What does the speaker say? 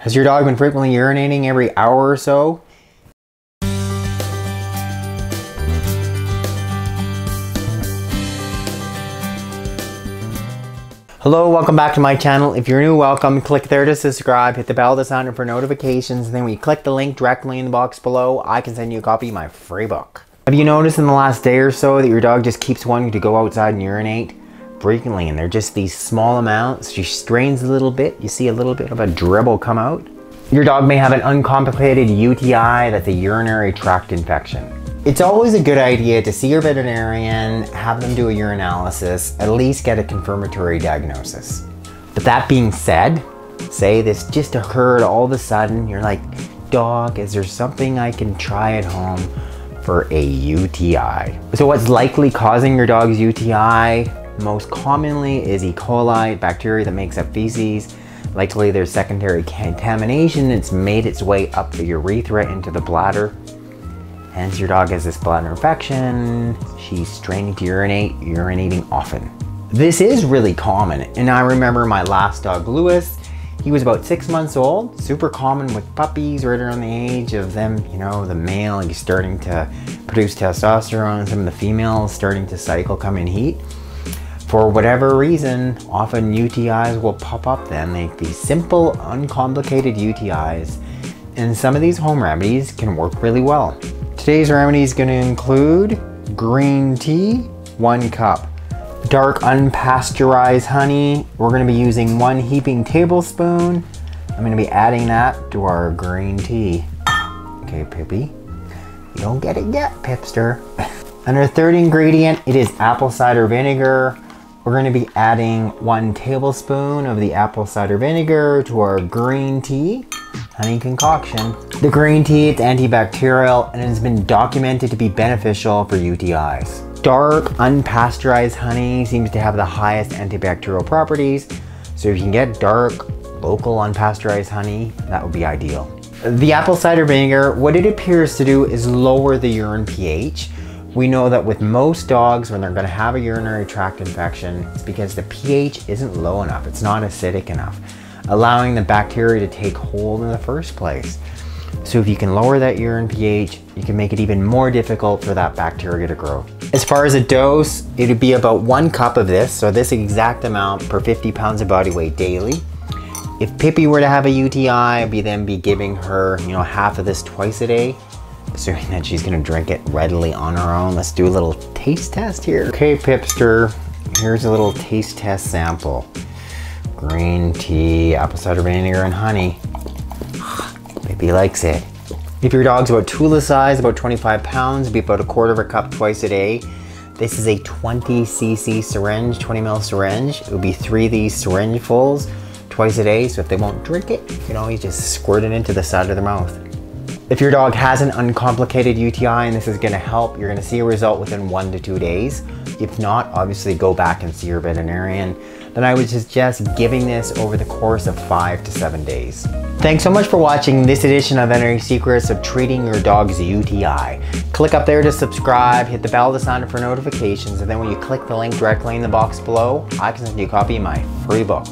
Has your dog been frequently urinating every hour or so? Hello, welcome back to my channel. If you're new, welcome. Click there to subscribe, hit the bell to sign up for notifications, and then when you click the link directly in the box below, I can send you a copy of my free book. Have you noticed in the last day or so that your dog just keeps wanting to go outside and urinate? Frequently, and they're just these small amounts. She strains a little bit, you see a little bit of a dribble come out. Your dog may have an uncomplicated UTI that's a urinary tract infection. It's always a good idea to see your veterinarian, have them do a urinalysis, at least get a confirmatory diagnosis. But that being said, say this just occurred all of a sudden, you're like, dog, is there something I can try at home for a UTI? So what's likely causing your dog's UTI? Most commonly is E. coli, bacteria that makes up feces. Likely there's secondary contamination that's made its way up the urethra into the bladder. Hence your dog has this bladder infection, she's straining to urinate, urinating often. This is really common, and I remember my last dog, Lewis, he was about six months old, super common with puppies right around the age of them, you know, the male he's starting to produce testosterone, some of the females starting to cycle, come in heat. For whatever reason, often UTIs will pop up then. They be simple, uncomplicated UTIs, and some of these home remedies can work really well. Today's remedy is going to include green tea, one cup. Dark unpasteurized honey, we're going to be using one heaping tablespoon. I'm going to be adding that to our green tea. Okay, Pippi. You don't get it yet, Pipster. And our third ingredient, it is apple cider vinegar. We're going to be adding one tablespoon of the apple cider vinegar to our green tea honey concoction. The green tea, is antibacterial and has been documented to be beneficial for UTIs. Dark, unpasteurized honey seems to have the highest antibacterial properties. So if you can get dark, local unpasteurized honey, that would be ideal. The apple cider vinegar, what it appears to do is lower the urine pH. We know that with most dogs, when they're gonna have a urinary tract infection, it's because the pH isn't low enough, it's not acidic enough allowing the bacteria to take hold in the first place. So if you can lower that urine pH, you can make it even more difficult for that bacteria to grow. As far as a dose, it would be about one cup of this, so this exact amount per 50 pounds of body weight daily. If Pippi were to have a UTI, I'd be then be giving her, you know, half of this twice a day, assuming that she's gonna drink it readily on her own. Let's do a little taste test here. Okay, Pipster, here's a little taste test sample green tea, apple cider vinegar, and honey. Maybe he likes it. If your dog's about Tula size, about 25 pounds, be about a quarter of a cup twice a day. This is a 20 cc syringe, 20 ml syringe. It would be three of these syringefuls twice a day. So if they won't drink it, you can always just squirt it into the side of their mouth. If your dog has an uncomplicated UTI and this is gonna help, you're gonna see a result within one to two days. If not, obviously go back and see your veterinarian then I would suggest giving this over the course of five to seven days. Thanks so much for watching this edition of Veterinary Secrets of Treating Your Dog's UTI. Click up there to subscribe, hit the bell to sign up for notifications, and then when you click the link directly in the box below, I can send you a copy of my free book.